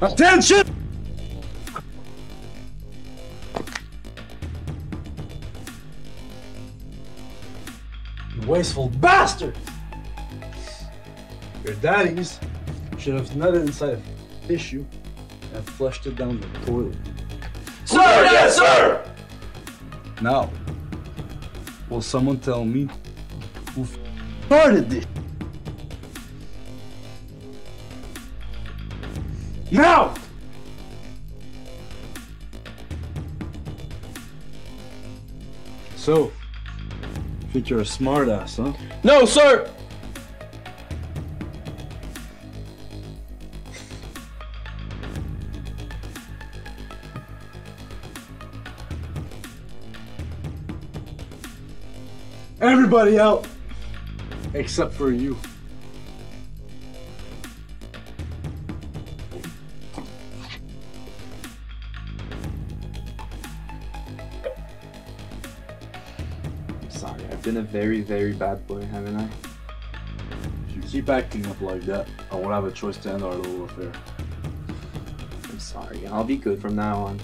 Attention! You wasteful bastard! Your daddies should have nutted inside a tissue and flushed it down the toilet. Sir, yes, sir! Now, will someone tell me who started this? Now! So, think you're a smartass, huh? No, sir! Everybody out! Except for you. Been a very, very bad boy, haven't I? If you keep acting up like that, I won't have a choice to end our little affair. I'm sorry. I'll be good from now on.